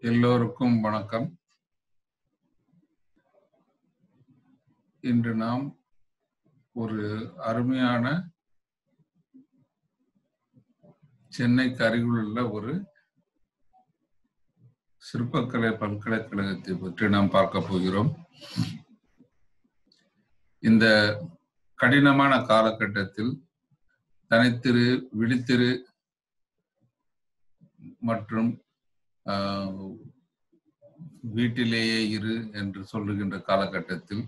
எல்லோருக்கும் வணக்கம். இன்று நாம் ஒரு அருமையான சென்னைக்கு அருகில் உள்ள ஒரு சிற்பக்கலை பல்கலைக்கழகத்தை பற்றி நாம் பார்க்க போகிறோம். இந்த கடினமான காலகட்டத்தில் தனித்திரு விழித்திரு மற்றும் வீட்டிலேயே இரு என்று சொல்லுகின்ற காலகட்டத்தில்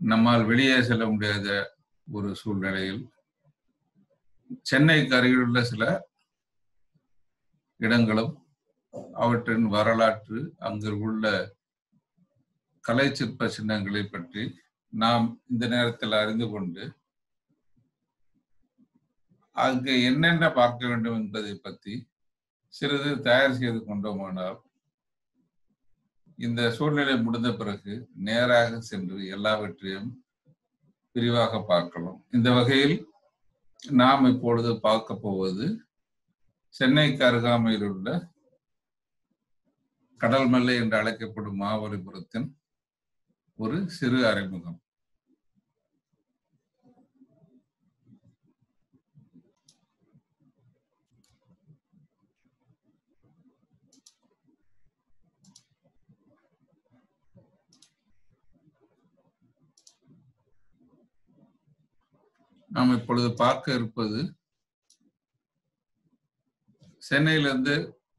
நம்மால் வெளியே செல்ல முடியாத ஒரு சூழ்நிலையில் சென்னைக்கு அருகிலுள்ள சில இடங்களும் அவற்றின் வரலாற்று அங்கு உள்ள கலை சிற்ப சின்னங்களை பற்றி நாம் இந்த நேரத்தில் அறிந்து கொண்டு அங்கு என்னென்ன பார்க்க வேண்டும் என்பதை பற்றி சிறிது தயார் செய்து கொண்டோமானால் இந்த சூழ்நிலை முடிந்த பிறகு நேராக சென்று எல்லாவற்றையும் விரிவாக பார்க்கலாம். இந்த வகையில் நாம் இப்பொழுது பார்க்க போவது சென்னைக்கு அருகாமையில் உள்ள கடல்மல்லை என்று அழைக்கப்படும் மாமல்லபுரத்தின் ஒரு சிறு அறிமுகம். நாம் இப்பொழுது பார்க்க இருப்பது சென்னையிலிருந்து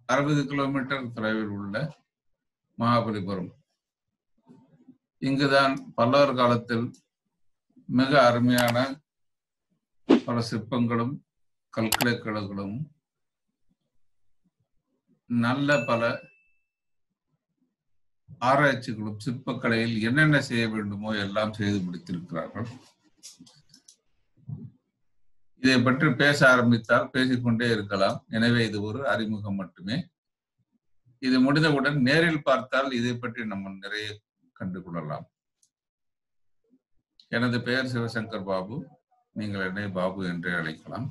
அறுபது கிலோமீட்டர் தொலைவில் உள்ள மகாபலிபுரம். இங்குதான் பல்லவர் காலத்தில் மிக அருமையான பல சிற்பங்களும் கல்கலைக்கழகங்களும் நல்ல பல ஆராய்ச்சிகளும் சிற்பக்கலையில் என்னென்ன செய்ய வேண்டுமோ எல்லாம் செய்து முடித்திருக்கிறார்கள். இதை பற்றி பேச ஆரம்பித்தால் பேசிக்கொண்டே இருக்கலாம். எனவே இது ஒரு அறிமுகம் மட்டுமே. இது முடிந்தவுடன் நேரில் பார்த்தால் இதை பற்றி நம்ம நிறைய கண்டு கொள்ளலாம் எனது பெயர் சிவசங்கர் பாபு. நீங்கள் என்னை பாபு என்றே அழைக்கலாம்.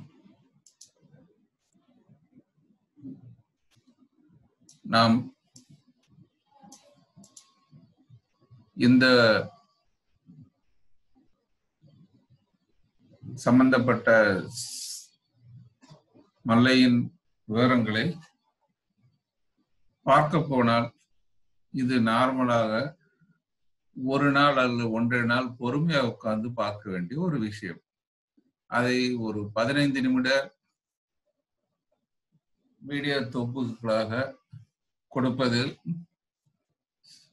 நாம் இந்த சம்பந்தப்பட்ட மல்லையின் விவரங்களை பார்க்க போனால் இது நார்மலாக ஒரு நாள் அல்லது ஒன்றரை நாள் பொறுமையா உட்கார்ந்து பார்க்க வேண்டிய ஒரு விஷயம். அதை ஒரு பதினைந்து நிமிட வீடியோ தொகுப்புகளாக கொடுப்பதில்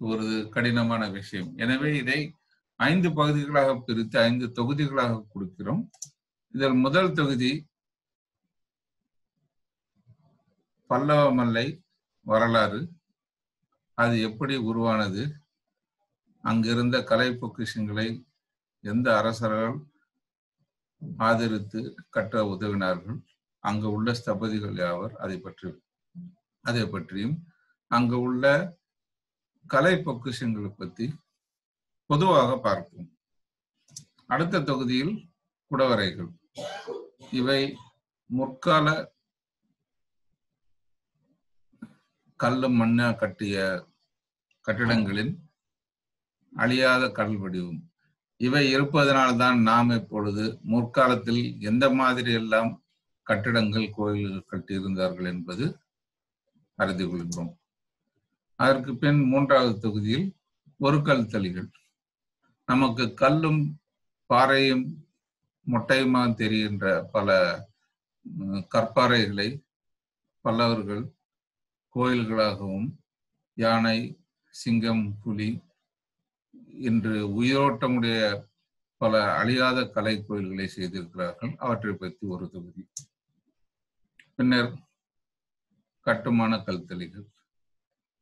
ஒரு கடினமான விஷயம். எனவே இதை ஐந்து பகுதிகளாக பிரித்து ஐந்து தொகுதிகளாக கொடுக்கிறோம். இதில் முதல் தொகுதி பல்லவ மல்லை வரலாறு. அது எப்படி உருவானது? அங்கிருந்த கலை பொக்கிஷங்களை எந்த அரசர்கள் ஆதரித்து கட்ட உதவினார்கள்? அங்கு உள்ள ஸ்தபதிகள் யாவர்? அதை பற்றி அதை பற்றியும். அங்கு உள்ள கலை பொக்கிஷங்களை பற்றி பொதுவாக பார்ப்போம். அடுத்த தொகுதியில் குடவரைகள். இவை முற்கால கல்லும் மண்ணா கட்டிய கட்டிடங்களின் அழியாத கடல் வடிவம். இவை இருப்பதனால்தான் நாம் இப்பொழுது முற்காலத்தில் எந்த மாதிரி எல்லாம் கட்டிடங்கள் கோயில்கள் கட்டியிருந்தார்கள் என்பது அறிந்து கொள்கிறோம். அதற்கு பின் மூன்றாவது தொகுதியில் ஒரு கல் தளிகள். நமக்கு கல்லும் பாறையும் மொட்டையுமா தெரிகின்ற பல கற்பாறைகளை பல்லவர்கள் கோயில்களாகவும் யானை சிங்கம் புலி என்று உயிரோட்டமுடைய பல அழியாத கலை கோயில்களை செய்திருக்கிறார்கள். அவற்றை பற்றி ஒரு தொகுதி. பின்னர் கட்டுமான கல்தளிகள்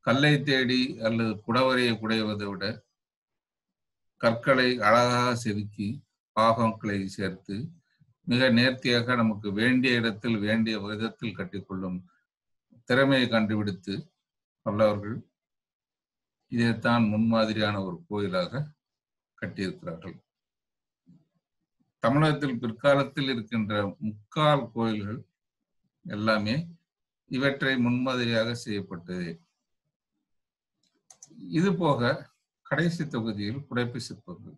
கல்லை தேடி அல்லது குடவரையை குடைவதை விட கற்களை அழகாக செதுக்கி பாகங்களை சேர்த்து மிக நேர்த்தியாக நமக்கு வேண்டிய இடத்தில் வேண்டிய விதத்தில் கட்டிக்கொள்ளும் திறமையை கண்டுபிடித்து வல்லவர்கள் இதைத்தான் முன்மாதிரியான ஒரு கோயிலாக கட்டியிருக்கிறார்கள். தமிழகத்தில் பிற்காலத்தில் இருக்கின்ற முக்கால் கோயில்கள் எல்லாமே இவற்றை முன்மாதிரியாக செய்யப்பட்டது. இது போக கடைசி தொகுதியில் குடைப்பு சிற்பங்கள்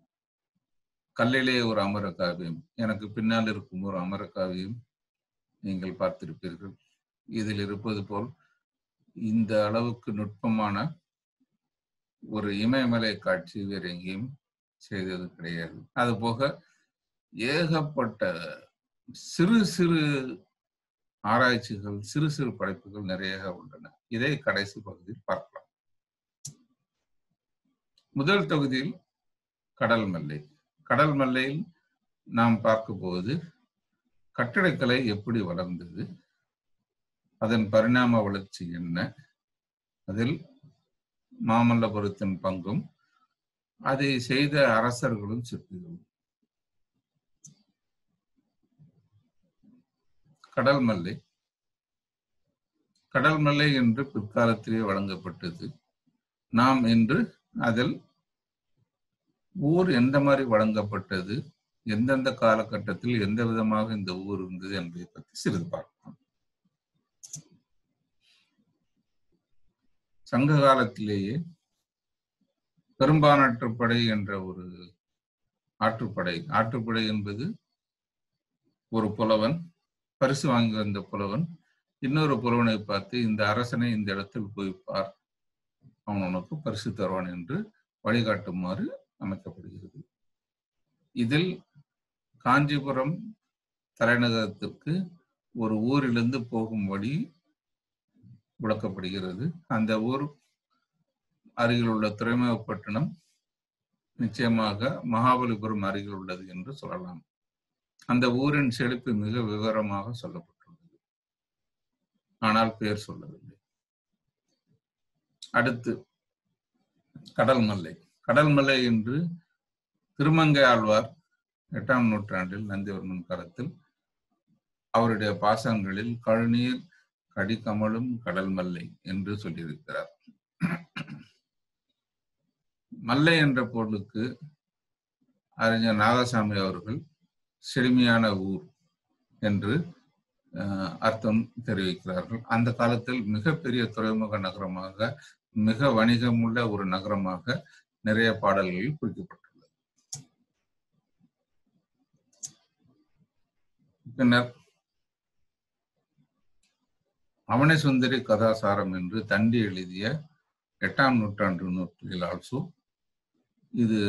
கல்லிலே ஒரு அமர காவியம் எனக்கு பின்னால் இருக்கும் ஒரு அமர காவியம் நீங்கள் பார்த்திருப்பீர்கள். இதில் இருப்பது போல் இந்த அளவுக்கு நுட்பமான ஒரு இமயமலை காட்சி வேறு எங்கேயும் செய்தது கிடையாது. அது போக ஏகப்பட்ட சிறு சிறு ஆராய்ச்சிகள் சிறு சிறு படைப்புகள் நிறைய உள்ளன. இதை கடைசி பகுதியில் பார்க்கலாம். முதல் தொகுதியில் கடல் மல்லை. கடல் மல்லையில் நாம் பார்க்கும்போது போவது கட்டிடக்கலை எப்படி வளர்ந்தது? அதன் பரிணாம வளர்ச்சி என்ன? அதில் மாமல்லபுரத்தின் பங்கும் அதை செய்த அரசர்களும் சிற்பிகளும் கடல் மல்லை. கடல் மல்லை என்று பிற்காலத்திலே வழங்கப்பட்டது. நாம் இன்று அதில் ஊர் எந்த மாதிரி வழங்கப்பட்டது எந்தெந்த காலகட்டத்தில் எந்த விதமாக இந்த ஊர் இருந்தது என்பதை பற்றி சிறிது பார்க்கலாம் சங்க காலத்திலேயே பெரும்பானாற்றுப்படை என்ற ஒரு ஆற்றுப்படை ஆற்றுப்படை என்பது ஒரு புலவன் பரிசு வாங்கி வந்த புலவன் இன்னொரு புலவனை பார்த்து இந்த அரசனை இந்த இடத்தில் போய் பார் அவன் உனக்கு பரிசு தருவான் என்று வழிகாட்டுமாறு அமைக்கப்படுகிறது. இதில் காஞ்சிபுரம் தலைநகரத்திற்கு ஒரு ஊரிலிருந்து போகும் வழி விளக்கப்படுகிறது. அந்த ஊர் அருகில் உள்ள துறைமுகப்பட்டினம் நிச்சயமாக மகாபலிபுரம் அருகில் உள்ளது என்று சொல்லலாம். அந்த ஊரின் செழிப்பு மிக விவரமாக சொல்லப்பட்டுள்ளது. ஆனால் பெயர் சொல்லவில்லை. அடுத்து கடல் மல்லை. கடல் மல்லை என்று திருமங்கை ஆழ்வார் எட்டாம் நூற்றாண்டில் நந்திவர்மன் காலத்தில் அவருடைய பாசங்களில் கழுநீர் கடிக்கமலும் கடல் மல்லை என்று சொல்லியிருக்கிறார். மல்லை என்ற பொருளுக்கு அறிஞர் நாகசாமி அவர்கள் செழுமையான ஊர் என்று அர்த்தம் தெரிவிக்கிறார்கள். அந்த காலத்தில் மிகப்பெரிய துறைமுக நகரமாக மிக வணிகமுள்ள ஒரு நகரமாக நிறைய பாடல்களில் குறிக்கப்பட்டுள்ளது. பின்னர் அவனை சுந்தரி கதாசாரம் என்று தண்டி எழுதிய எட்டாம் நூற்றாண்டு நூற்றில் ஆல்சோ இது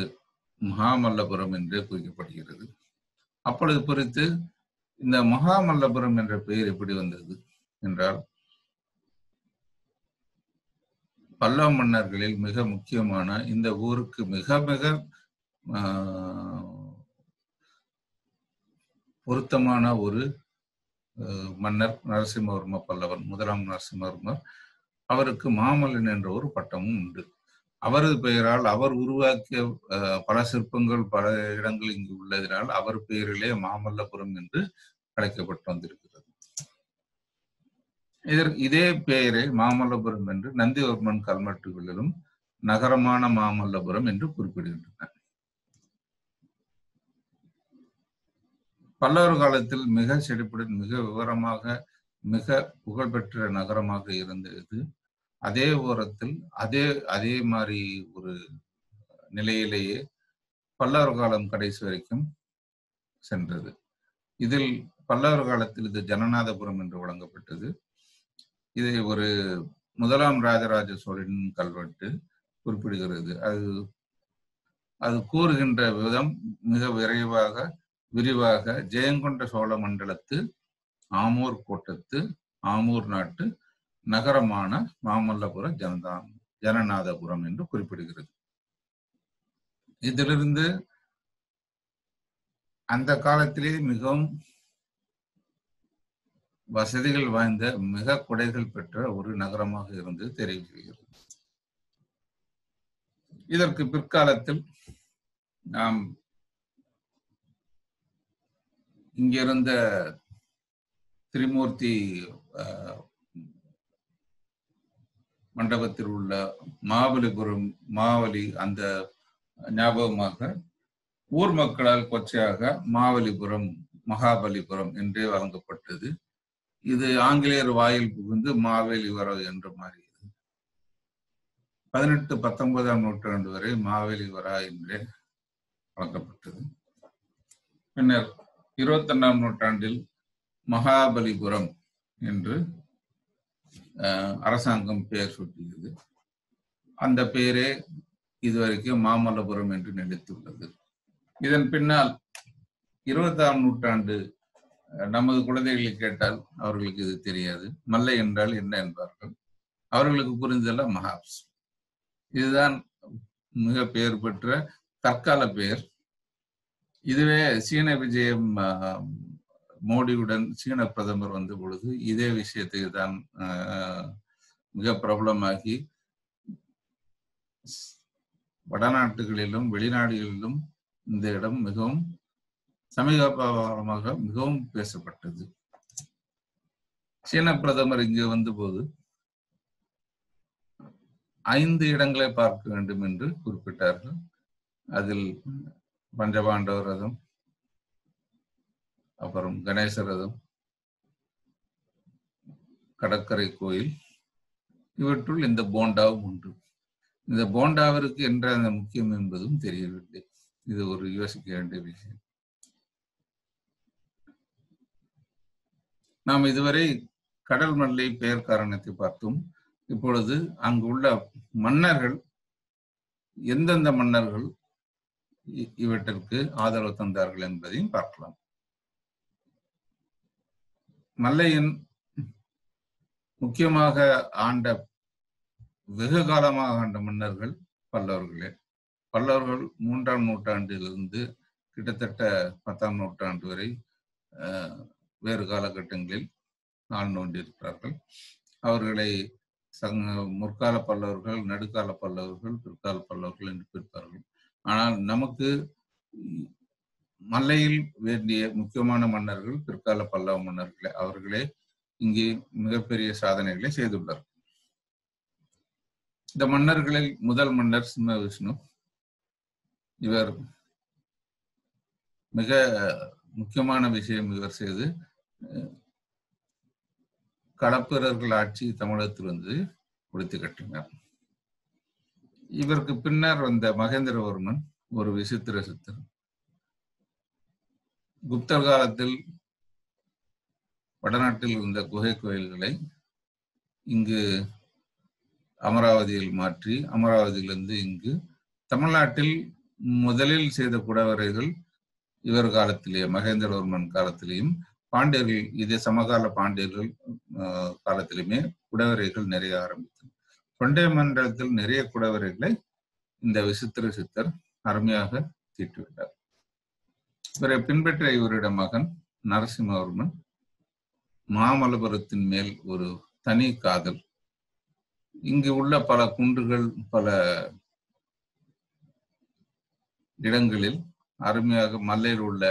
மகாமல்லபுரம் என்றே குறிக்கப்படுகிறது. அப்பொழுது குறித்து இந்த மகாமல்லபுரம் என்ற பெயர் எப்படி வந்தது என்றால் பல்லவ மன்னர்களில் மிக முக்கியமான இந்த ஊருக்கு மிக மிக பொருத்தமான ஒரு மன்னர் நரசிம்மவர்ம பல்லவன் முதலாம் நரசிம்மவர்மர். அவருக்கு மாமல்லன் என்ற ஒரு பட்டமும் உண்டு. அவரது பெயரால் அவர் உருவாக்கிய பல சிற்பங்கள் பல இடங்கள் இங்கு உள்ளதினால் அவர் பெயரிலே மாமல்லபுரம் என்று அழைக்கப்பட்டு வந்திருக்கு. இதற்கு இதே பெயரை மாமல்லபுரம் என்று நந்திவர்மன் கல்வெட்டுகளிலும் நகரமான மாமல்லபுரம் என்று குறிப்பிடுகின்றன. பல்லவர் காலத்தில் மிக செழிப்புடன் மிக விவரமாக மிக புகழ்பெற்ற நகரமாக இருந்தது. அதே ஓரத்தில் அதே அதே மாதிரி ஒரு நிலையிலேயே பல்லவர் காலம் கடைசி வரைக்கும் சென்றது. இதில் பல்லவர் காலத்தில் இது ஜனநாதபுரம் என்று வழங்கப்பட்டது. இது ஒரு முதலாம் ராஜராஜ சோழனின் கல்வெட்டு குறிப்பிடுகிறது. அது அது கூறுகின்ற விதம் மிக விரைவாக விரிவாக ஜெயங்கொண்ட சோழ மண்டலத்து ஆமூர் கோட்டத்து ஆமூர் நாட்டு நகரமான மாமல்லபுர ஜனதா ஜனநாதபுரம் என்று குறிப்பிடுகிறது. இதிலிருந்து அந்த காலத்திலே மிகவும் வசதிகள் வாய்ந்த மிக கொடைகள் பெற்ற ஒரு நகரமாக இருந்து தெரிவிக்கிறது இதற்கு பிற்காலத்தில் நாம் இங்கிருந்த திரிமூர்த்தி மண்டபத்தில் உள்ள மாபலிபுரம் மாவலி அந்த ஞாபகமாக ஊர் மக்களால் கொச்சையாக மாவலிபுரம் மகாபலிபுரம் என்றே வழங்கப்பட்டது. இது ஆங்கிலேயர் வாயில் புகுந்து மாவேலி வரவு என்று மாறியது பதினெட்டு பத்தொன்பதாம் நூற்றாண்டு வரை மாவேலி வரா என்றே வழங்கப்பட்டது. பின்னர் இருபத்தொன்னாம் நூற்றாண்டில் மகாபலிபுரம் என்று அரசாங்கம் பெயர் சூட்டியது. அந்த பெயரே இதுவரைக்கும் மாமல்லபுரம் என்று நினைத்துள்ளது. இதன் பின்னால் இருபத்தாம் நூற்றாண்டு நமது குழந்தைகளை கேட்டால் அவர்களுக்கு இது தெரியாது. மல்லை என்றால் என்ன என்பார்கள். அவர்களுக்கு புரிந்ததெல்லாம் மகாப்ஸ். இதுதான் மிக பெயர் பெற்ற தற்கால பெயர். இதுவே சீன விஜயம் மோடியுடன் சீன பிரதமர் வந்த பொழுது இதே விஷயத்துக்கு தான் மிக பிரபலமாகி வடநாட்டுகளிலும் வெளிநாடுகளிலும் இந்த இடம் மிகவும் சமீபமாக மிகவும் பேசப்பட்டது. சீன பிரதமர் இங்கு வந்தபோது ஐந்து இடங்களை பார்க்க வேண்டும் என்று குறிப்பிட்டார்கள். அதில் பஞ்சபாண்டவ ரதம் அப்புறம் கணேச ரதம் கடற்கரை கோயில் இவற்றுள் இந்த போண்டாவும் உண்டு. இந்த போண்டாவிற்கு என்ற அந்த முக்கியம் என்பதும் தெரியவில்லை. இது ஒரு யோசிக்க வேண்டிய விஷயம். நாம் இதுவரை கடல் மல்லை பெயர் காரணத்தை பார்த்தோம் இப்பொழுது அங்கு உள்ள மன்னர்கள் எந்தெந்த மன்னர்கள் இவற்றிற்கு ஆதரவு தந்தார்கள் என்பதையும் பார்க்கலாம். மல்லையின் முக்கியமாக ஆண்ட வெகு காலமாக ஆண்ட மன்னர்கள் பல்லவர்களே. பல்லவர்கள் மூன்றாம் நூற்றாண்டிலிருந்து கிட்டத்தட்ட பத்தாம் நூற்றாண்டு வரை வேறு காலகட்டங்களில் நாள் நோண்டியிருக்கிறார்கள் அவர்களை சங்க முற்கால பல்லவர்கள் நடுக்கால பல்லவர்கள் பிற்கால பல்லவர்கள் என்று பிரிப்பார்கள். ஆனால் நமக்கு மல்லையில் வேண்டிய முக்கியமான மன்னர்கள் பிற்கால பல்லவ மன்னர்களே அவர்களே இங்கே மிகப்பெரிய சாதனைகளை செய்துள்ளார் இந்த மன்னர்களில் முதல் மன்னர் சிம்ம விஷ்ணு. இவர் மிக முக்கியமான விஷயம் இவர் செய்து களப்பிரர்கள் ஆட்சி தமிழகத்தில் வந்து கொடுத்து கட்டினார். இவருக்கு பின்னர் வந்த மகேந்திரவர்மன் ஒரு விசித்திர சித்தர். குப்தர் காலத்தில் வடநாட்டில் இருந்த குகை கோயில்களை இங்கு அமராவதியில் மாற்றி அமராவதியிலிருந்து இங்கு தமிழ்நாட்டில் முதலில் செய்த குடவரைகள் இவர் காலத்திலேயே மகேந்திரவர்மன் காலத்திலேயும் பாண்டியர்கள் இதே சமகால பாண்டியர்கள் காலத்திலுமே குடவரைகள் நிறைய ஆரம்பித்தன தொண்டை மண்டலத்தில் நிறைய குடவரைகளை இந்த விசித்திர சித்தர் அருமையாக தீட்டுவிட்டார். இவரை பின்பற்ற இவருடைய மகன் நரசிம்மவர்மன் மாமல்லபுரத்தின் மேல் ஒரு தனி காதல். இங்கு உள்ள பல குன்றுகள் பல இடங்களில் அருமையாக மல்லையில் உள்ள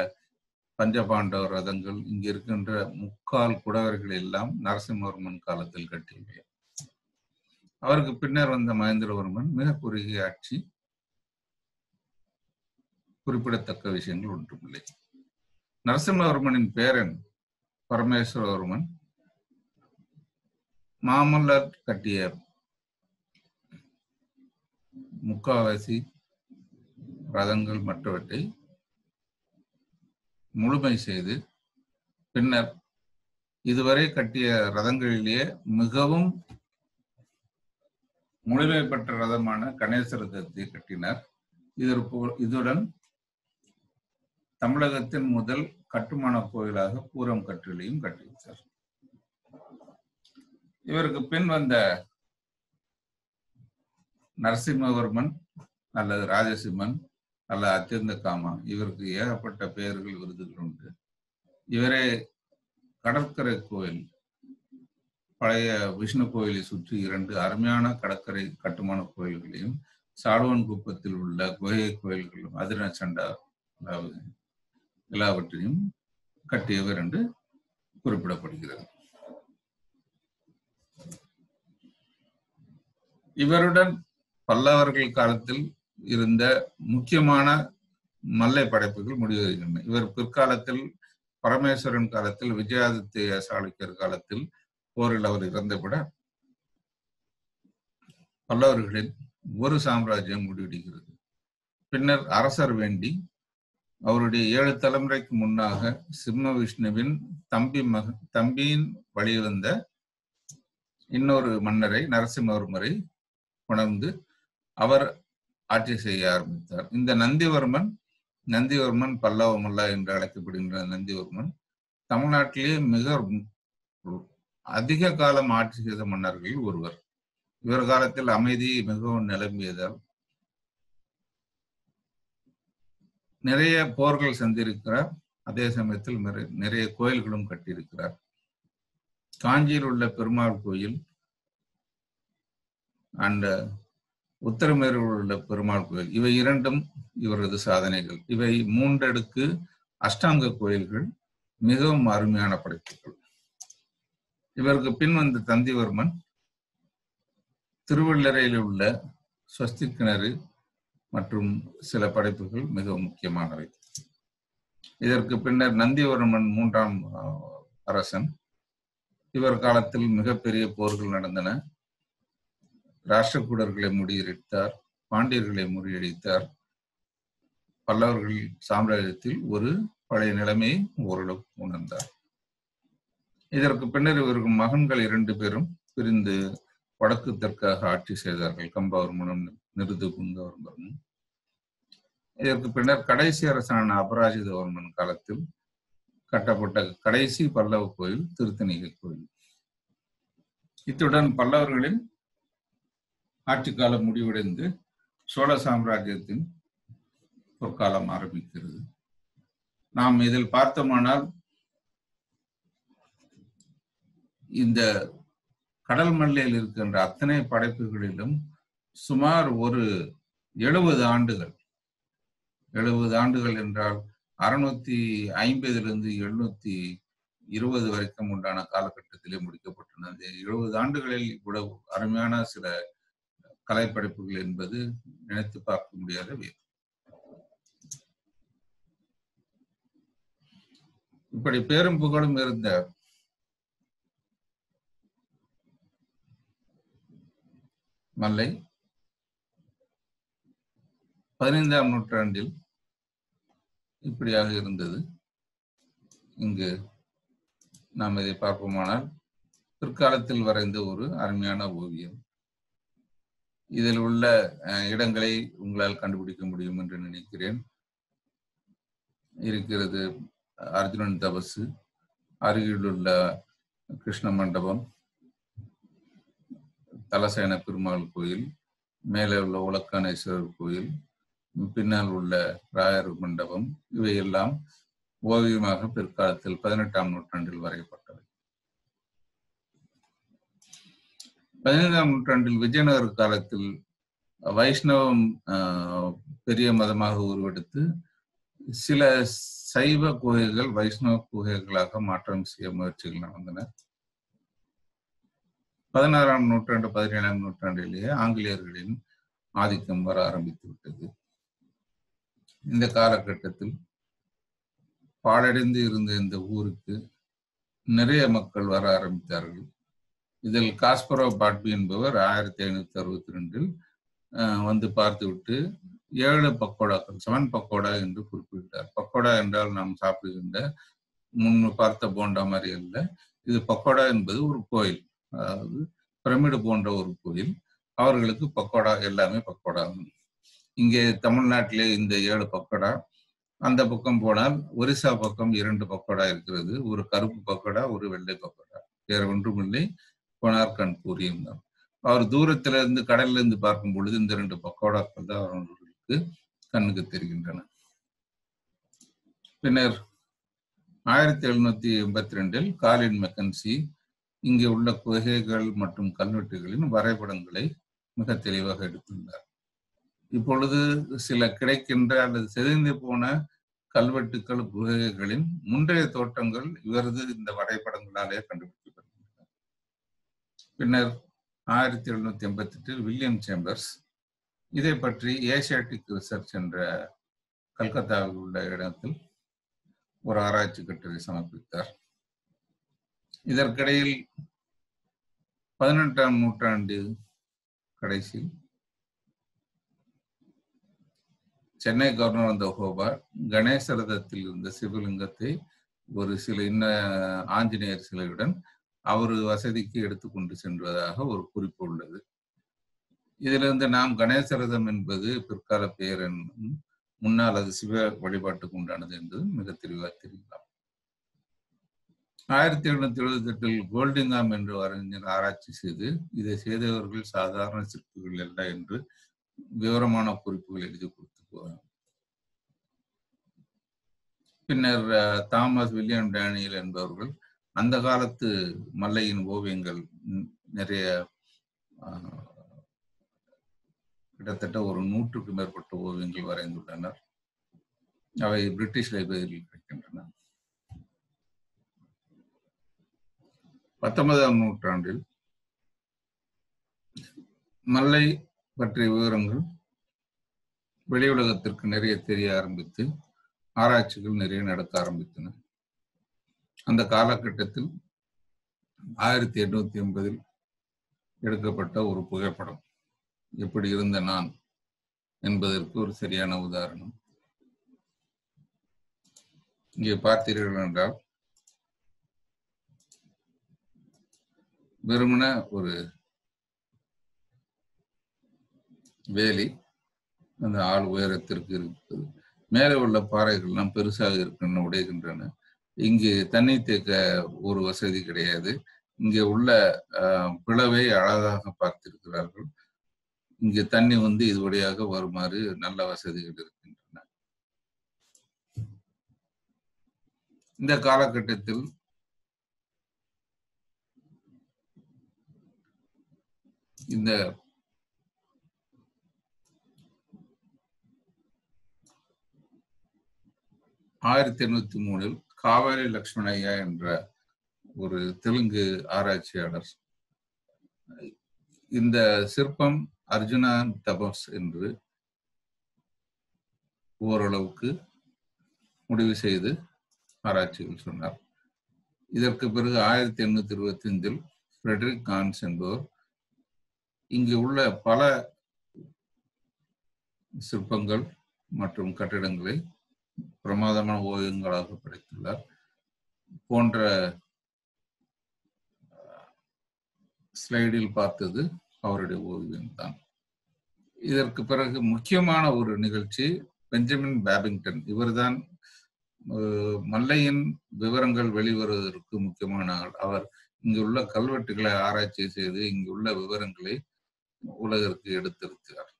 பஞ்சபாண்டவ ரதங்கள் இங்க இருக்கின்ற முக்கால் குடவர்கள் எல்லாம் நரசிம்மவர்மன் காலத்தில் கட்டியவை. அவருக்கு பின்னர் வந்த மகேந்திரவர்மன் மிக குறுகிய ஆட்சி. குறிப்பிடத்தக்க விஷயங்கள் ஒன்றுமில்லை. நரசிம்மவர்மனின் பேரன் பரமேஸ்வரவர்மன் மாமல்லர் கட்டிய முக்காவாசி ரதங்கள் மற்றவற்றை முழுமை செய்து பின்னர் இதுவரை கட்டிய ரதங்களிலேயே மிகவும் முழுமை பெற்ற ரதமான கணேச ரதத்தை கட்டினார். இதற்கு இதுடன் தமிழகத்தின் முதல் கட்டுமான கோயிலாக பூரம் கட்டிலையும் கட்டி இவருக்கு பின் வந்த நரசிம்மவர்மன் அல்லது ராஜசிம்மன் அல்ல அத்தியந்த காமா இவருக்கு ஏகப்பட்ட பெயர்கள் விருதுகள் உண்டு. இவரே கடற்கரை கோயில் பழைய விஷ்ணு கோயிலை சுற்றி இரண்டு அருமையான கடற்கரை கட்டுமான கோயில்களையும் சாடுவன் குப்பத்தில் உள்ள குகை கோயில்களும் அதிர சண்டா எல்லாவற்றையும் கட்டியவர் என்று குறிப்பிடப்படுகிறது. இவருடன் பல்லவர்கள் காலத்தில் இருந்த முக்கியமான மல்லை படைப்புகள் முடிவடைகின்றன. இவர் பிற்காலத்தில் பரமேஸ்வரன் காலத்தில் விஜயாதித்ய சாளுக்கியர் காலத்தில் போரில் அவர் இறந்துவிட பல்லவர்களின் ஒரு சாம்ராஜ்யம் முடிவெடுகிறது. பின்னர் அரசர் வேண்டி அவருடைய ஏழு தலைமுறைக்கு முன்னாக சிம்ம விஷ்ணுவின் தம்பி மக தம்பியின் வழிவந்த இன்னொரு மன்னரை நரசிம்மவர்மரை உணர்ந்து அவர் ஆட்சி செய்ய ஆரம்பித்தார். இந்த நந்திவர்மன் நந்திவர்மன் பல்லவ மல்லா என்று அழைக்கப்படுகின்ற நந்திவர்மன் தமிழ்நாட்டிலேயே மிக அதிக காலம் ஆட்சி செய்த மன்னர்களில் ஒருவர். இவர் காலத்தில் அமைதி மிகவும் நிலம்பியதால் நிறைய போர்கள் சந்திருக்கிறார் அதே சமயத்தில் நிறைய கோயில்களும் கட்டியிருக்கிறார். காஞ்சியில் உள்ள பெருமாள் கோயில் அண்ட் உத்தரமேரூரில் உள்ள பெருமாள் கோயில். இவை இரண்டும் இவரது சாதனைகள். இவை மூன்றடுக்கு அஷ்டாங்க கோயில்கள் மிகவும் அருமையான படைப்புகள். இவருக்கு பின் வந்த தந்திவர்மன் திருவள்ளரையில் உள்ள ஸ்வஸ்தி கிணறு மற்றும் சில படைப்புகள் மிகவும் முக்கியமானவை. இதற்கு பின்னர் நந்திவர்மன் மூன்றாம் அரசன். இவர் காலத்தில் மிகப்பெரிய போர்கள் நடந்தன. ராஷ்டிரகூடர்களை முடியடித்தார் பாண்டியர்களை முறியடித்தார். பல்லவர்கள் சாம்ராஜ்யத்தில் ஒரு பழைய நிலைமையை ஓரளவு உணர்ந்தார். இதற்கு பின்னர் இவருக்கு மகன்கள் இரண்டு பேரும் பிரிந்து வடக்கு தெற்காக ஆட்சி செய்தார்கள். கம்பவர்மனும் நிருது குந்தவர்மனும் இதற்கு பின்னர் கடைசி அரசனான அபராஜிதவர்மன் காலத்தில் கட்டப்பட்ட கடைசி பல்லவ கோயில் திருத்தணிகை கோயில். இத்துடன் பல்லவர்களின் ஆட்சி காலம் முடிவடைந்து சோழ சாம்ராஜ்யத்தின் பொற்காலம் ஆரம்பிக்கிறது. நாம் இதில் பார்த்தோமானால் இந்த கடல் மல்லையில் இருக்கின்ற அத்தனை படைப்புகளிலும் சுமார் ஒரு எழுபது ஆண்டுகள் எழுபது ஆண்டுகள் என்றால் அறுநூத்தி ஐம்பதிலிருந்து எழுநூத்தி இருபது வரைக்கும் உண்டான காலகட்டத்திலே முடிக்கப்பட்டன எழுபது ஆண்டுகளில் இவ்வளவு அருமையான சில கலைப்படைப்புகள் என்பது நினைத்து பார்க்க முடியாத வேறு. இப்படி பேரும் புகழும் இருந்த மல்லை பதினைந்தாம் நூற்றாண்டில் இப்படியாக இருந்தது. இங்கு நாம் இதை பார்ப்போமானால் பிற்காலத்தில் வரைந்த ஒரு அருமையான ஓவியம். இதில் உள்ள இடங்களை உங்களால் கண்டுபிடிக்க முடியும் என்று நினைக்கிறேன். இருக்கிறது அர்ஜுனன் தபசு அருகில் உள்ள கிருஷ்ண மண்டபம் தலசேன பெருமாள் கோயில் மேலே உள்ள உலக்கானேஸ்வரர் கோயில் பின்னால் உள்ள ராயர் மண்டபம் இவையெல்லாம் ஓவியமாக பிற்காலத்தில் பதினெட்டாம் நூற்றாண்டில் வரையப்பட்டது பதினைந்தாம் நூற்றாண்டில் விஜயநகர் காலத்தில் வைஷ்ணவம் பெரிய மதமாக உருவெடுத்து சில சைவ குகைகள் வைஷ்ணவ குகைகளாக மாற்றம் செய்ய முயற்சிகள் நடந்தன. பதினாறாம் நூற்றாண்டு பதினேழாம் நூற்றாண்டிலேயே ஆங்கிலேயர்களின் ஆதிக்கம் வர ஆரம்பித்து விட்டது. இந்த காலகட்டத்தில் பாழடைந்து இருந்த இந்த ஊருக்கு நிறைய மக்கள் வர ஆரம்பித்தார்கள். இதில் காஸ்பரோ பாட்பி என்பவர் ஆயிரத்தி ஐநூத்தி அறுபத்தி ரெண்டில் வந்து பார்த்துவிட்டு ஏழு பக்கோடாக்கள் செவன் பக்கோடா என்று குறிப்பிட்டார். பக்கோடா என்றால் நாம் சாப்பிடுகின்ற முன் பார்த்த போண்டா மாதிரி அல்ல. இது பக்கோடா என்பது ஒரு கோயில். அதாவது பிரமிடு போன்ற ஒரு கோயில். அவர்களுக்கு பக்கோடா எல்லாமே பக்கோடா. இங்கே தமிழ்நாட்டிலே இந்த ஏழு பக்கோடா. அந்த பக்கம் போனால் ஒரிசா பக்கம் இரண்டு பக்கோடா இருக்கிறது. ஒரு கருப்பு பக்கோடா ஒரு வெள்ளை பக்கோடா. வேற ஒன்றும் இல்லை கொனார்கன் கூறியிருந்தார். அவர் தூரத்துல இருந்து கடல்ல இருந்து பார்க்கும் பொழுது இந்த ரெண்டு பக்கோடாக்கள் தான் அவர்களுக்கு கண்ணுக்கு தெரிகின்றன. பின்னர் ஆயிரத்தி எழுநூத்தி எண்பத்தி ரெண்டில் காலின் மெக்கன்சி இங்கே உள்ள குகைகள் மற்றும் கல்வெட்டுகளின் வரைபடங்களை மிக தெளிவாக எடுத்துள்ளார் இப்பொழுது சில கிடைக்கின்ற அல்லது சிதைந்து போன கல்வெட்டுக்கள் குகைகளின் முந்தைய தோட்டங்கள் இவரது இந்த வரைபடங்களாலே கண்டுபிடிக்கும் பின்னர் ஆயிரத்தி எழுநூத்தி எண்பத்தி எட்டில் வில்லியம் சேம்பர்ஸ். இதை பற்றி ஏசியாட்டிக் ரிசர்ச் என்ற கல்கத்தாவில் உள்ள இடத்தில் ஒரு ஆராய்ச்சி கட்டுரை சமர்ப்பித்தார். இதற்கிடையில் பதினெட்டாம் நூற்றாண்டு கடைசி சென்னை கவர்னர் வந்த ஹோபார் கணேசரதத்தில் இருந்த சிவலிங்கத்தை ஒரு சில இன்ன ஆஞ்சநேயர் சிலையுடன் அவர் வசதிக்கு எடுத்துக்கொண்டு சென்றதாக ஒரு குறிப்பு உள்ளது. இதிலிருந்து நாம் கணேசரதம் என்பது பிற்கால பெயர் என்னும் முன்னால் அது சிவ வழிபாட்டுக்கு உண்டானது என்பதும் மிக தெளிவாக தெரியலாம் ஆயிரத்தி எழுநூத்தி எழுபத்தி எட்டில் கோல்டிங்காம் என்று அறிஞர் ஆராய்ச்சி செய்து இதை செய்தவர்கள் சாதாரண சிற்பிகள் அல்ல என்று விவரமான குறிப்புகள் எழுதி கொடுத்து போகிறார் பின்னர் தாமஸ் வில்லியம் டேனியல் என்பவர்கள் அந்த காலத்து மல்லையின் ஓவியங்கள் நிறைய கிட்டத்தட்ட ஒரு நூற்றுக்கு மேற்பட்ட ஓவியங்கள் வரைந்துள்ளனர். அவை பிரிட்டிஷ் லைப்ரரியில் கிடைக்கின்றன. பத்தொன்பதாம் நூற்றாண்டில் மல்லை பற்றிய விவரங்கள் வெளி உலகத்திற்கு நிறைய தெரிய ஆரம்பித்து ஆராய்ச்சிகள் நிறைய நடக்க ஆரம்பித்தன. அந்த காலகட்டத்தில் ஆயிரத்தி எண்ணூத்தி எண்பதில் எடுக்கப்பட்ட ஒரு புகைப்படம். எப்படி இருந்த நான் என்பதற்கு ஒரு சரியான உதாரணம். இங்கே பார்த்தீர்கள் என்றால் வெறுமன ஒரு வேலி அந்த ஆள் உயரத்திற்கு இருக்குது மேலே உள்ள பாறைகள்லாம் பெருசாக இருக்கின்றன உடைகின்றன. இங்கு தண்ணி தேக்க ஒரு வசதி கிடையாது. இங்கே உள்ள பிளவை அழகாக பார்த்திருக்கிறார்கள். இங்கு தண்ணி வந்து இது வழியாக வருமாறு நல்ல வசதிகள் இருக்கின்றன. இந்த காலகட்டத்தில் இந்த ஆயிரத்தி எண்ணூத்தி மூணில் காவேரி லக்ஷ்மணையா என்ற ஒரு தெலுங்கு ஆராய்ச்சியாளர். இந்த சிற்பம் அர்ஜுனா தபஸ் என்று ஓரளவுக்கு முடிவு செய்து ஆராய்ச்சிகள் சொன்னார். இதற்கு பிறகு ஆயிரத்தி எண்ணூத்தி இருபத்தி அஞ்சில் ஃப்ரெட்ரிக் கான்ஸ் என்பவர் இங்கு உள்ள பல சிற்பங்கள் மற்றும் கட்டிடங்களை பிரமாதமான ஓவியங்களாக படைத்துள்ளார். போன்ற ஸ்லைடில் பார்த்தது அவருடைய ஓவியம் தான். இதற்கு பிறகு முக்கியமான ஒரு நிகழ்ச்சி பெஞ்சமின் பேபிங்டன். இவர்தான் மல்லையின் விவரங்கள் வெளிவருவதற்கு முக்கியமான ஆள். அவர் இங்குள்ள கல்வெட்டுகளை ஆராய்ச்சி செய்து இங்குள்ள விவரங்களை உலகிற்கு எடுத்திருக்கிறார்.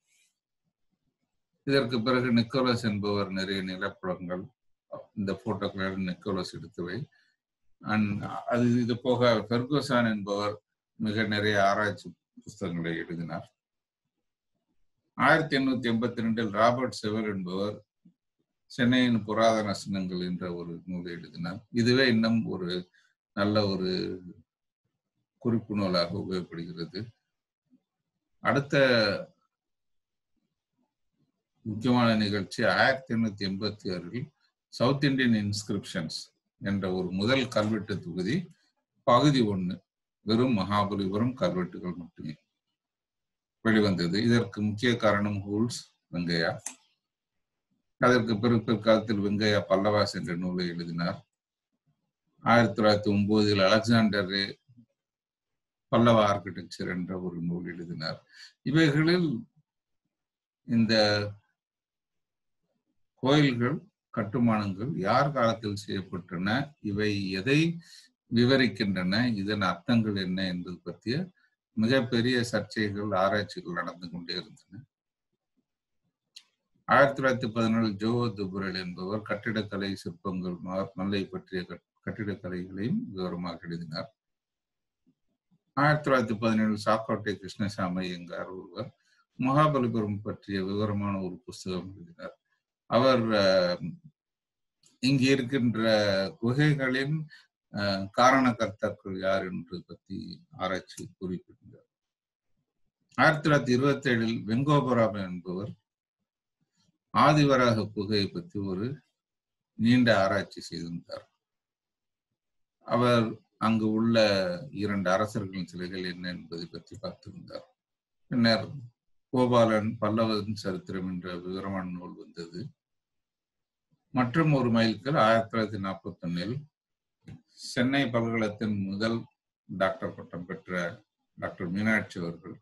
இதற்கு பிறகு நிக்கோலஸ் என்பவர் நிறைய நிலப்படங்கள் இந்த போட்டோக்களை நிக்கோலஸ் எடுத்தவை அண்ட் அது இது போக பெர்கோசான் என்பவர் மிக நிறைய ஆராய்ச்சி புஸ்தகங்களை எழுதினார். ஆயிரத்தி எண்ணூத்தி எண்பத்தி ரெண்டில் ராபர்ட் செவர் என்பவர் சென்னையின் புராதன சின்னங்கள் என்ற ஒரு நூலை எழுதினார். இதுவே இன்னும் ஒரு நல்ல ஒரு குறிப்பு நூலாக உபயோகப்படுகிறது. அடுத்த முக்கியமான நிகழ்ச்சி ஆயிரத்தி எண்ணூத்தி எண்பத்தி ஆறில் சவுத் இந்தியன் இன்ஸ்கிரிப்ஷன்ஸ் என்ற ஒரு முதல் கல்வெட்டு தொகுதி பகுதி ஒன்று வெறும் மகாபலிபுரம் கல்வெட்டுகள் மட்டுமே வெளிவந்தது. இதற்கு முக்கிய காரணம் ஹூல்ஸ் வெங்கையா. அதற்கு பிறகு பிற்காலத்தில் வெங்கையா பல்லவாஸ் என்ற நூலை எழுதினார். ஆயிரத்தி தொள்ளாயிரத்தி ஒன்பதில் அலெக்சாண்டர் பல்லவ ஆர்கிடெக்சர் என்ற ஒரு நூல் எழுதினார். இவைகளில் இந்த கோயில்கள் கட்டுமானங்கள் யார் காலத்தில் செய்யப்பட்டன இவை எதை விவரிக்கின்றன இதன் அர்த்தங்கள் என்ன என்பது பற்றிய மிகப்பெரிய சர்ச்சைகள் ஆராய்ச்சிகள் நடந்து கொண்டே இருந்தன. ஆயிரத்தி தொள்ளாயிரத்தி பதினேழு ஜோ துபுரல் என்பவர் கட்டிடக்கலை சிற்பங்கள் மல்லை பற்றிய கட்டிடக்கலைகளையும் விவரமாக எழுதினார். ஆயிரத்தி தொள்ளாயிரத்தி பதினேழு சாக்கோட்டை கிருஷ்ணசாமி என்கார் ஒருவர். மகாபலிபுரம் பற்றிய விவரமான ஒரு புஸ்தகம் எழுதினார். அவர் இங்கு இருக்கின்ற குகைகளின் காரணகர்த்தாக்கள் யார் என்று பத்தி ஆராய்ச்சி குறிப்பிட்டார் ஆயிரத்தி தொள்ளாயிரத்தி இருபத்தி ஏழில் வெங்கோபராம் என்பவர் ஆதிவராக குகையை பற்றி ஒரு நீண்ட ஆராய்ச்சி செய்திருந்தார். அவர் அங்கு உள்ள இரண்டு அரசர்களின் சிலைகள் என்ன என்பதை பற்றி பார்த்திருந்தார். பின்னர் கோபாலன் பல்லவன் சரித்திரம் என்ற விவரமான நூல் வந்தது. மற்றும் ஒரு மைல்கல் ஆயிரத்தி தொள்ளாயிரத்தி நாற்பத்தி ஒன்னில் சென்னை பல்கலைத்தின் முதல் டாக்டர் பட்டம் பெற்ற டாக்டர் மீனாட்சி அவர்கள்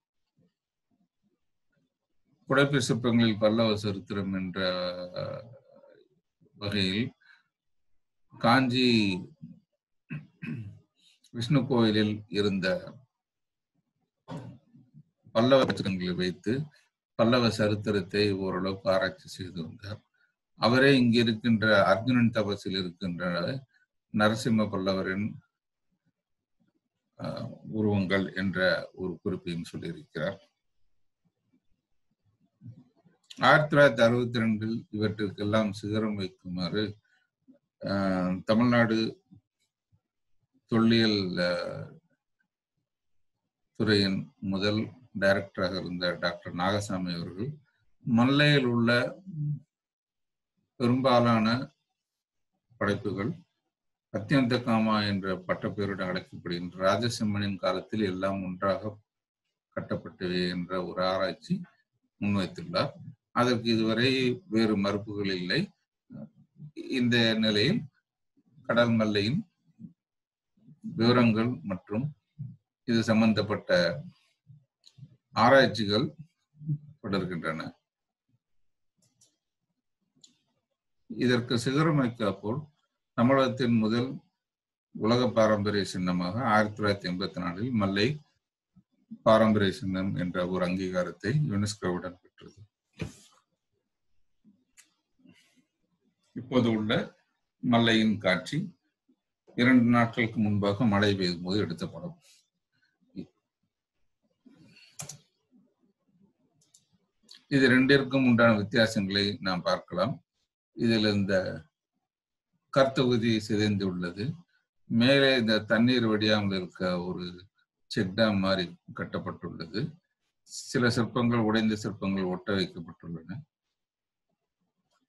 குடைப்பு சிற்பங்களில் பல்லவ சரித்திரம் என்ற வகையில் காஞ்சி விஷ்ணு கோயிலில் இருந்த பல்லவ சிற்பங்களை வைத்து பல்லவ சரித்திரத்தை ஓரளவுக்கு ஆராய்ச்சி செய்து வந்தார். அவரே இங்கு இருக்கின்ற அர்ஜுனன் தபசில் இருக்கின்ற நரசிம்ம பல்லவரின் உருவங்கள் என்ற ஒரு குறிப்பையும் சொல்லியிருக்கிறார். ஆயிரத்தி தொள்ளாயிரத்தி அறுபத்தி ரெண்டில் இவற்றிற்கெல்லாம் சிகரம் வைக்குமாறு தமிழ்நாடு தொல்லியல் துறையின் முதல் டைரக்டராக இருந்த டாக்டர் நாகசாமி அவர்கள் மல்லையில் உள்ள பெரும்பாலான படைப்புகள் அத்தியந்த காமா என்ற பட்டப்பெயருடன் அழைக்கப்படுகின்ற ராஜசிம்மனின் காலத்தில் எல்லாம் ஒன்றாக கட்டப்பட்டவை என்ற ஒரு ஆராய்ச்சி முன்வைத்துள்ளார். அதற்கு இதுவரை வேறு மறுப்புகள் இல்லை. இந்த நிலையில் கடல் மல்லையின் விவரங்கள் மற்றும் இது சம்பந்தப்பட்ட ஆராய்ச்சிகள் தொடர்கின்றன. இதற்கு சிகரமைக்கா போல் தமிழகத்தின் முதல் உலக பாரம்பரிய சின்னமாக ஆயிரத்தி தொள்ளாயிரத்தி எண்பத்தி நாலில் மல்லை பாரம்பரிய சின்னம் என்ற ஒரு அங்கீகாரத்தை யுனெஸ்கோவுடன் பெற்றது. இப்போது உள்ள மல்லையின் காட்சி இரண்டு நாட்களுக்கு முன்பாக மழை பெய்யும் போது எடுத்த படம். இது ரெண்டிற்கும் உண்டான வித்தியாசங்களை நாம் பார்க்கலாம். இதில் இந்த கர்த்தகுதி சிதைந்து உள்ளது மேலே இந்த தண்ணீர் வடியாமல் இருக்க ஒரு செக் டேம் மாதிரி கட்டப்பட்டுள்ளது. சில சிற்பங்கள் உடைந்த சிற்பங்கள் ஒட்ட வைக்கப்பட்டுள்ளன.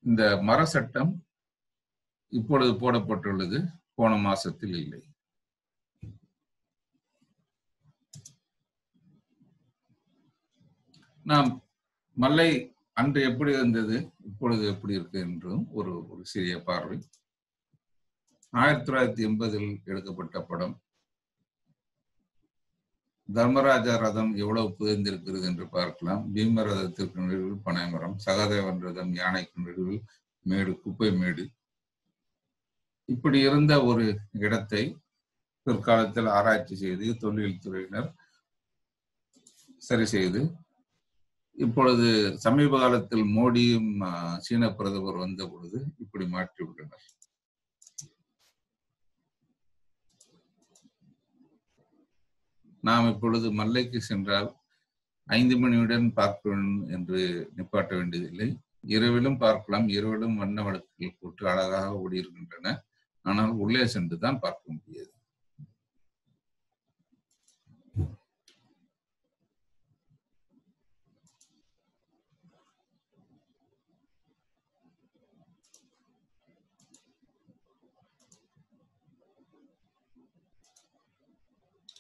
இந்த மர சட்டம் இப்பொழுது போடப்பட்டுள்ளது. போன மாசத்தில் இல்லை. நாம் மல்லை அன்று எப்படி இருந்தது? இப்பொழுது எப்படி இருக்கு? என்றும் ஒரு ஒரு சிறிய பார்வை. ஆயிரத்தி தொள்ளாயிரத்தி எண்பதில் எடுக்கப்பட்ட படம். தர்மராஜா ரதம் எவ்வளவு புதைந்திருக்கிறது என்று பார்க்கலாம். பீம ரதத்திற்கு நடுவில் பனைமரம் சகதேவன் ரதம் யானைக்கு நடுவில் மேடு குப்பை மேடு. இப்படி இருந்த ஒரு இடத்தை பிற்காலத்தில் ஆராய்ச்சி செய்து தொழில் துறையினர் சரி செய்து இப்பொழுது சமீப காலத்தில் மோடியும் சீன பிரதமர் வந்த பொழுது இப்படி மாற்றி உள்ளனர் நாம் இப்பொழுது மல்லைக்கு சென்றால் ஐந்து மணியுடன் பார்க்க என்று நிப்பாட்ட வேண்டியதில்லை. இரவிலும் பார்க்கலாம். இரவிலும் வண்ண வழக்குகள் போட்டு அழகாக ஓடியிருக்கின்றன. ஆனால் உள்ளே சென்று தான் பார்க்க முடியாது.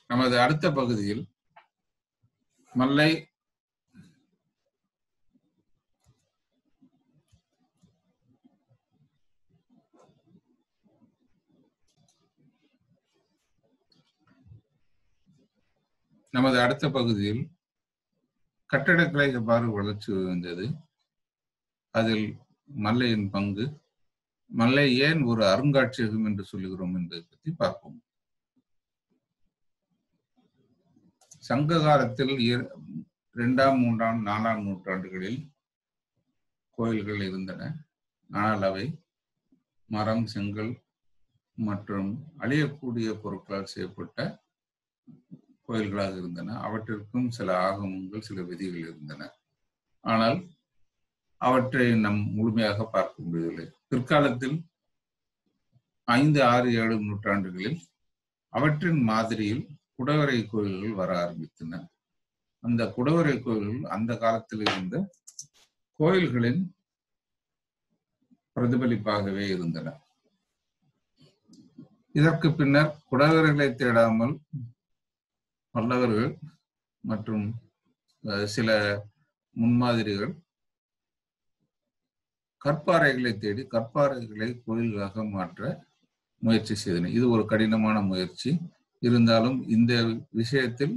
நமது அடுத்த பகுதியில் மல்லை நமது அடுத்த பகுதியில் கட்டடக்கலை எவ்வாறு வளர்ச்சி இருந்தது அதில் மல்லையின் பங்கு மல்லை ஏன் ஒரு அருங்காட்சியகம் என்று சொல்லுகிறோம் என்பதை பற்றி பார்ப்போம். சங்க காலத்தில் இரண்டாம் மூன்றாம் நாலாம் நூற்றாண்டுகளில் கோயில்கள் இருந்தன. ஆனால் அவை மரம் செங்கல் மற்றும் அழியக்கூடிய பொருட்களால் செய்யப்பட்ட கோயில்களாக இருந்தன. அவற்றிற்கும் சில ஆகமங்கள் சில விதிகள் இருந்தன. ஆனால் அவற்றை நம் முழுமையாக பார்க்க முடியவில்லை. பிற்காலத்தில் ஐந்து ஆறு ஏழு நூற்றாண்டுகளில் அவற்றின் மாதிரியில் குடவரை கோயில்கள் வர ஆரம்பித்தன. அந்த குடவரை கோயில்கள் அந்த காலத்தில் இருந்த கோயில்களின் பிரதிபலிப்பாகவே இருந்தன. இதற்கு பின்னர் குடவர்களை தேடாமல் பல்லவர்கள் மற்றும் அஹ், சில முன்மாதிரிகள் கற்பாறைகளை தேடி கற்பாறைகளை கோயில்களாக மாற்ற முயற்சி செய்தனர். இது ஒரு கடினமான முயற்சி. இருந்தாலும் இந்த விஷயத்தில்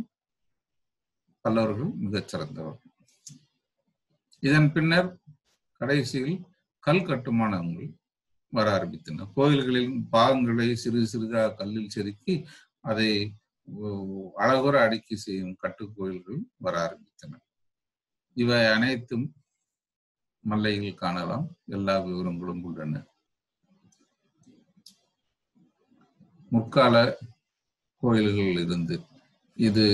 பல்லவர்கள் மிகச் சிறந்தவர்கள் இதன் பின்னர் கடைசியில் கல் கட்டுமானங்கள் வர ஆரம்பித்தன. கோயில்களின் பாகங்களை சிறு சிறிதாக கல்லில் செதுக்கி அதை அழகுற அடுக்கி செய்யும் கட்டுக்கோயில்கள் வர ஆரம்பித்தன. இவை அனைத்தும் மல்லையில் காணலாம். எல்லா விவரங்களும் உள்ளன. முற்கால கோயில்கள் இருந்து இது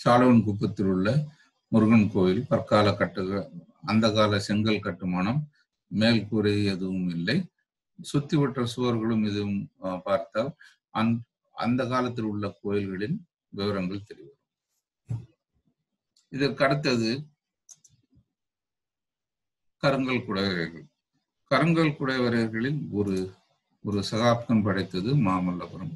சாலவன் குப்பத்தில் உள்ள முருகன் கோயில் பற்கால கட்டுக அந்த கால செங்கல் கட்டுமானம் மேல் கூரை எதுவும் இல்லை. சுத்தி வட்ட சுவர்களும் எதுவும் பார்த்தால் அந் அந்த காலத்தில் உள்ள கோயில்களின் விவரங்கள் தெரியும். இதற்கு அடுத்தது கருங்கல் குடைவரைகள். கருங்கல் குடைவரைகளில் ஒரு ஒரு சகாப்தம் படைத்தது மாமல்லபுரம்.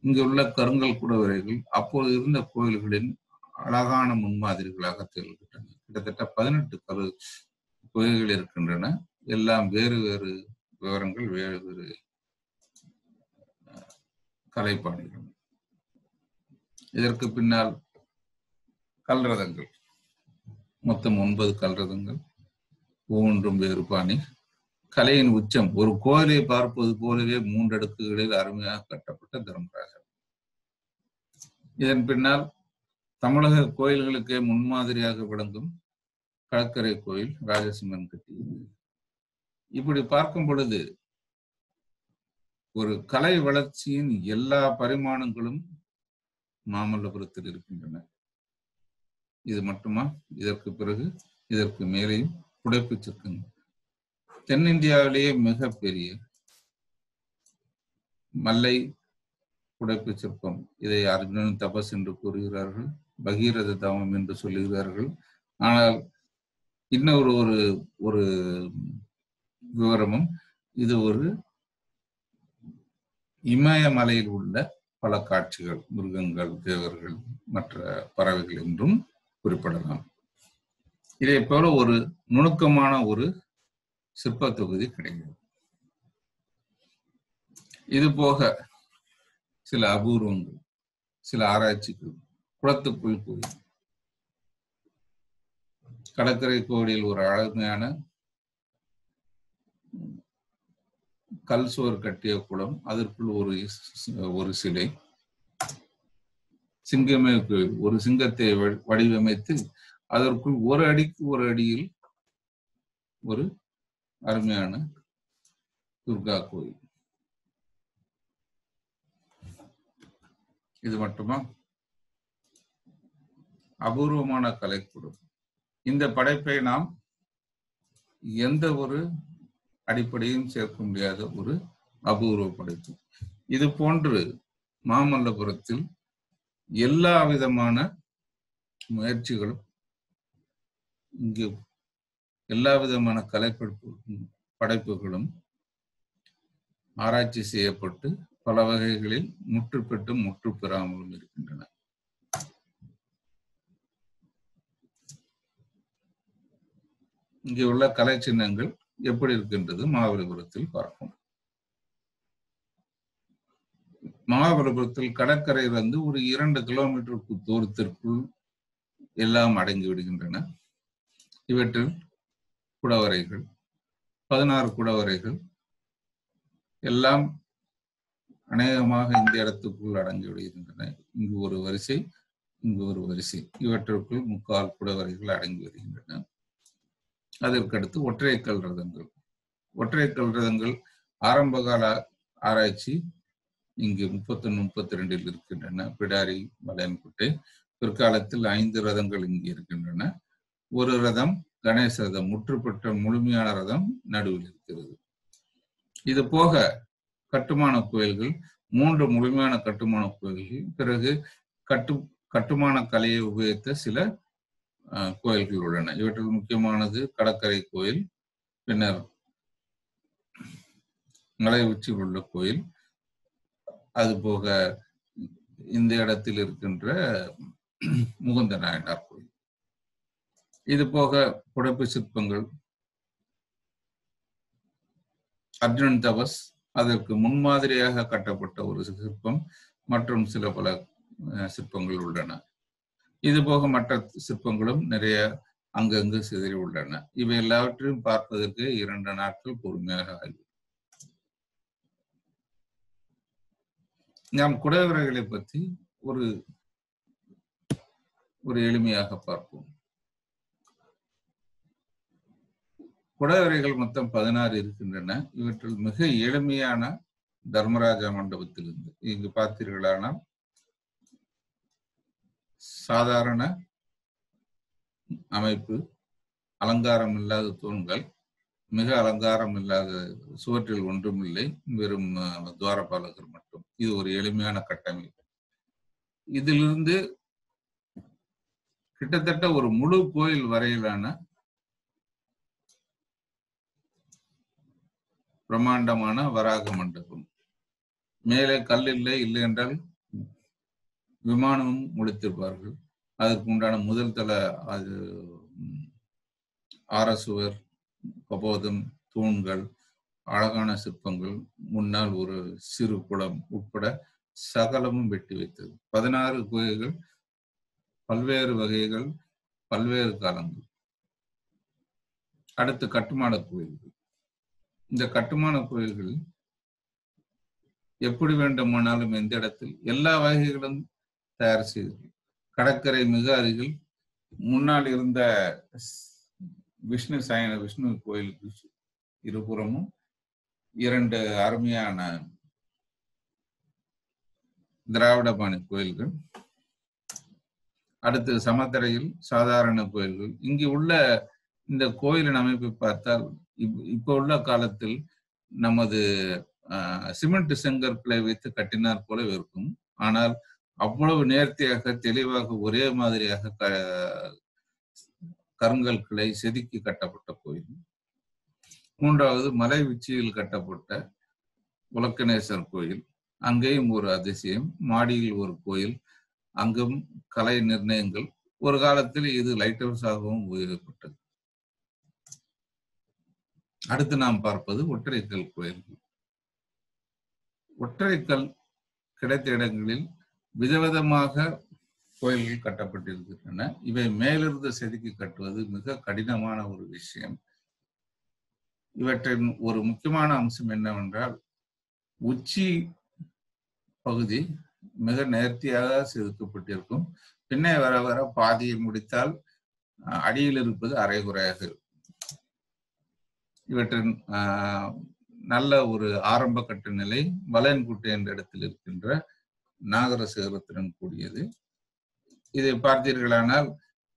இங்கு உள்ள கருங்கல் குடவரைகள் அப்போது இருந்த கோயில்களின் அழகான முன்மாதிரிகளாக திகழ்கின்றன. கிட்டத்தட்ட பதினெட்டு கரு கோயில்கள் இருக்கின்றன. எல்லாம் வேறு வேறு விவரங்கள் வேறு வேறு கலைப்பாணிகள். இதற்கு பின்னால் கல்ரதங்கள். மொத்தம் ஒன்பது கல்ரதங்கள். ஒவ்வொன்றும் வேறு பாணி. கலையின் உச்சம். ஒரு கோயிலை பார்ப்பது போலவே மூன்று அடுக்குகளில் அருமையாக கட்டப்பட்ட தர்மராஜர் இதன் பின்னால் தமிழக கோயில்களுக்கே முன்மாதிரியாக விளங்கும் கடற்கரை கோயில் ராஜசிம்மன் கட்டி. இப்படி பார்க்கும் பொழுது ஒரு கலை வளர்ச்சியின் எல்லா பரிமாணங்களும் மாமல்லபுரத்தில் இருக்கின்றன. இது மட்டுமா? இதற்கு பிறகு இதற்கு மேலேயும் புடைப்புச் சிற்கங்கள் தென்னிந்தியாவிலேயே மிகப்பெரிய மல்லை புடைப்புச் சிற்பம் இதை அர்ஜுனன் தபஸ் என்று கூறுகிறார்கள். பகீரத தவம் என்று சொல்லுகிறார்கள். ஆனால் இன்னொரு ஒரு ஒரு விவரமும் இது ஒரு இமயமலையில் உள்ள பல காட்சிகள் மிருகங்கள் தேவர்கள் மற்ற பறவைகள் என்றும் குறிப்பிடலாம். இதே போல ஒரு நுணுக்கமான ஒரு சிற்ப தொகுதி கிடைக்கிறது இது போக சில அபூர்வங்கள் சில ஆராய்ச்சிகள் குளத்துக்குள் கோயில். கடற்கரை கோயிலில் ஒரு அழகான கல் சுவர் கட்டிய குளம் அதற்குள் ஒரு ஒரு சிலை. சிங்கமே கோயில் ஒரு சிங்கத்தை வடிவமைத்து அதற்குள் ஒரு அடிக்கு ஒரு அடியில் ஒரு அருமையான துர்கா கோயில். இது மட்டுமா? அபூர்வமான கலைக்கூடம். இந்த படைப்பை நாம் எந்த ஒரு அடிப்படையும் சேர்க்க முடியாத ஒரு அபூர்வ படைப்பு. இது போன்று மாமல்லபுரத்தில் எல்லா விதமான முயற்சிகளும் இங்கு எல்லா விதமான கலைப்படைப்பு படைப்புகளும் ஆராய்ச்சி செய்யப்பட்டு பல வகைகளில் முற்று பெற்றும் முற்று பெறாமலும் இருக்கின்றன. இங்கே உள்ள கலை சின்னங்கள் எப்படி இருக்கின்றது மகாபலிபுரத்தில் பார்ப்போம். மகாபலிபுரத்தில் கடற்கரையிலிருந்து ஒரு இரண்டு கிலோமீட்டருக்கு தூரத்திற்குள் எல்லாம் அடங்கி விடுகின்றன. இவற்றில் குடவரைகள் பதினாறு குடவரைகள் எல்லாம் அநேகமாக இந்த இடத்துக்குள் அடங்கிவிடுகின்றன இங்கு ஒரு வரிசை இங்கு ஒரு வரிசை. இவற்றிற்குள் முக்கால் குடவரைகள் அடங்கி வருகின்றன. அதற்கடுத்து ஒற்றைக்கல் ரதங்கள். ஒற்றைக்கல் ரதங்கள் ஆரம்பகால ஆராய்ச்சி இங்கு முப்பத்தொன்னு முப்பத்தி ரெண்டில் இருக்கின்றன. பிடாரி மலையன்குட்டை பிற்காலத்தில் ஐந்து ரதங்கள் இங்கு இருக்கின்றன. ஒரு ரதம் கணேச ரதம் முற்றுப்பெற்ற முழுமையான ரதம் நடுவில் இருக்கிறது. இது போக கட்டுமான கோயில்கள் மூன்று முழுமையான கட்டுமான கோயில்கள் பிறகு கட்டு கட்டுமான கலையை உபயோகித்த சில அஹ், கோயில்கள் உள்ளன. இவற்றில் முக்கியமானது கடற்கரை கோயில் பின்னர் மலை உச்சியில் உள்ள கோயில் அது போக இந்த இடத்தில் இருக்கின்ற முகுந்த நாயனார் கோயில். இது போக புடைப்பு சிற்பங்கள். அர்ஜுனன் தபஸ் அதற்கு முன்மாதிரியாக கட்டப்பட்ட ஒரு சிற்பம் மற்றும் சில பல சிற்பங்கள் உள்ளன. இது போக மற்ற சிற்பங்களும் நிறைய அங்கங்கு சிதறி உள்ளன. இவை எல்லாவற்றையும் பார்ப்பதற்கு இரண்டு நாட்கள் பொறுமையாக ஆகும் நாம் குடைவரைகளை பற்றி ஒரு ஒரு எளிமையாக பார்ப்போம். குடைவரைகள் மொத்தம் பதினாறு இருக்கின்றன. இவற்றில் மிக எளிமையான தர்மராஜா மண்டபத்திலிருந்து இங்கு பார்த்தீர்களானால் சாதாரண அமைப்பு அலங்காரம் இல்லாத தூண்கள் மிக அலங்காரம் இல்லாத சுவற்றில் ஒன்றுமில்லை வெறும் துவாரபாலகர் மட்டும். இது ஒரு எளிமையான கட்டமைப்பு. இதிலிருந்து கிட்டத்தட்ட ஒரு முழு கோயில் வரையிலான பிரம்மாண்டமான வராக மண்டபம். மேலே கல் இல்லை இல்லை என்றால் விமானமும் முடித்திருப்பார்கள் அதற்கு உண்டான முதல் தள அது ஆரசுவர் கபோதம் தூண்கள் அழகான சிற்பங்கள் முன்னால் ஒரு சிறு குளம் உட்பட சகலமும் வெட்டி வைத்தது. பதினாறு குகைகள் பல்வேறு வகைகள் பல்வேறு காலங்கள். அடுத்து கட்டுமான கோயில்கள் இந்த கட்டுமான கோயில்கள் எப்படி வேண்டுமானாலும் எந்த இடத்தில் எல்லா வகைகளும் தயார் செய்தது கடற்கரை மிக அருகில் முன்னால் இருந்த விஷ்ணு சயன விஷ்ணு கோயிலுக்கு இருபுறமும் இரண்டு அருமையான திராவிட பாணி கோயில்கள் அடுத்து சமத்தரையில் சாதாரண கோயில்கள். இங்கு உள்ள இந்த கோயிலின் அமைப்பை பார்த்தால் இப்போ உள்ள காலத்தில் நமது ஆஹ், சிமெண்ட் செங்கற்களை வைத்து கட்டினார் போல இருக்கும். ஆனால் அவ்வளவு நேர்த்தியாக தெளிவாக ஒரே மாதிரியாக க கருங்கற்களை செதுக்கி கட்டப்பட்ட கோயில். மூன்றாவது மலை உச்சியில் கட்டப்பட்ட உலக்கணேசர் கோயில். அங்கேயும் ஒரு அதிசயம். மாடியில் ஒரு கோயில். அங்கும் கலை நிர்ணயங்கள். ஒரு காலத்தில் இது லைட் ஹவுஸ் ஆகவும் உபயோகப்பட்டது. அடுத்து நாம் பார்ப்பது ஒற்றைக்கல் கோயில்கள் ஒற்றைக்கல் கிடைத்த இடங்களில் விதவிதமாக கோயில்கள் கட்டப்பட்டிருக்கின்றன. இவை மேலிருந்து செதுக்கி கட்டுவது மிக கடினமான ஒரு விஷயம். இவற்றின் ஒரு முக்கியமான அம்சம் என்னவென்றால் உச்சி பகுதி மிக நேர்த்தியாக செதுக்கப்பட்டிருக்கும். பின்னே வர வர பாதியை முடித்தால் அடியில் இருப்பது அரைகுறையாக இருக்கும். இவற்றின் ஆஹ், நல்ல ஒரு ஆரம்ப கட்ட நிலை வலன்குட்டை என்ற இடத்தில் இருக்கின்ற நாகர சிகரத்துடன் கூடியது. இதை பார்த்தீர்களானால்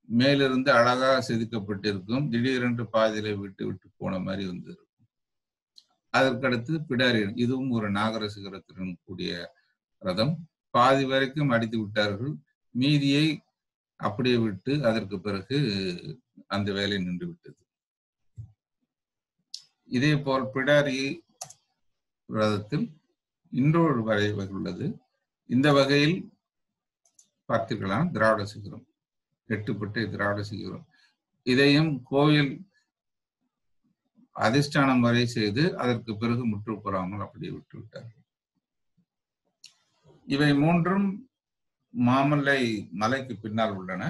மேலிருந்து அழகாக செதுக்கப்பட்டிருக்கும் திடீரென்று பாதியில விட்டு விட்டு போன மாதிரி வந்து அதற்கடுத்து பிடாரி இதுவும் ஒரு நாகர சிகரத்துடன் கூடிய ரதம். பாதி வரைக்கும் அடித்து விட்டார்கள். மீதியை அப்படியே விட்டு அதற்கு பிறகு அந்த வேலை நின்று விட்டது. இதே போல் பிடாரி விரதத்தில் இன்னொரு வகை உள்ளது. இந்த வகையில் பார்த்துக்கலாம். திராவிட சிகரம். எட்டுப்பட்டு திராவிட சிகரம். இதையும் கோயில் அதிஷ்டானம் வரை செய்து அதற்கு பிறகு முற்று அப்படியே விட்டு விட்டார்கள் இவை மூன்றும் மாமல்லை மலைக்கு பின்னால் உள்ளன.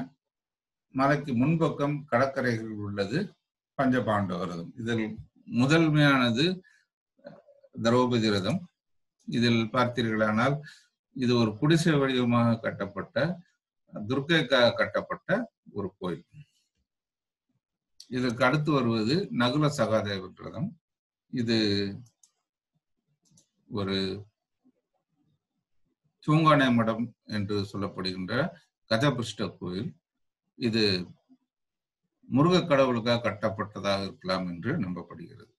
மலைக்கு முன்பக்கம் கடற்கரைகள் உள்ளது. பஞ்சபாண்டவரதம் இதில் முதன்மையானது திரௌபதி ரதம். இதில் பார்த்தீர்களானால் இது ஒரு குடிசை வடிவமாக கட்டப்பட்ட துர்க்கைக்காக கட்டப்பட்ட ஒரு கோயில். இதற்கு அடுத்து வருவது நகுல சகாதேவ ரதம். இது ஒரு தூங்கானை மடம் என்று சொல்லப்படுகின்ற கதபிருஷ்ட கோயில். இது முருக கடவுளுக்காக கட்டப்பட்டதாக இருக்கலாம் என்று நம்பப்படுகிறது.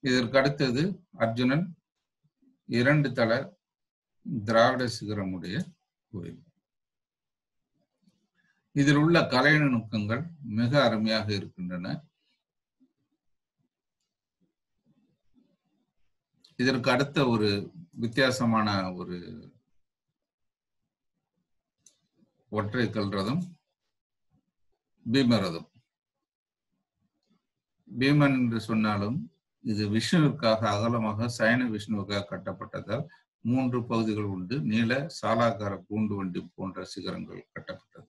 இதற்கு அடுத்தது அர்ஜுனன் இரண்டு தள திராவிட சிகரமுடைய கோயில் இதில் உள்ள கலை நுணுக்கங்கள் மிக அருமையாக இருக்கின்றன. இதற்கு அடுத்த ஒரு வித்தியாசமான ஒரு ஒற்றை கல்றதும் பீமரதம். பீமன் என்று சொன்னாலும் இது விஷ்ணுவிற்காக அகலமாக சயன விஷ்ணுவுக்காக கட்டப்பட்டதால் மூன்று பகுதிகள் உண்டு. நீள சாலாக்கார கூண்டு வண்டி போன்ற சிகரங்கள் கட்டப்பட்டது.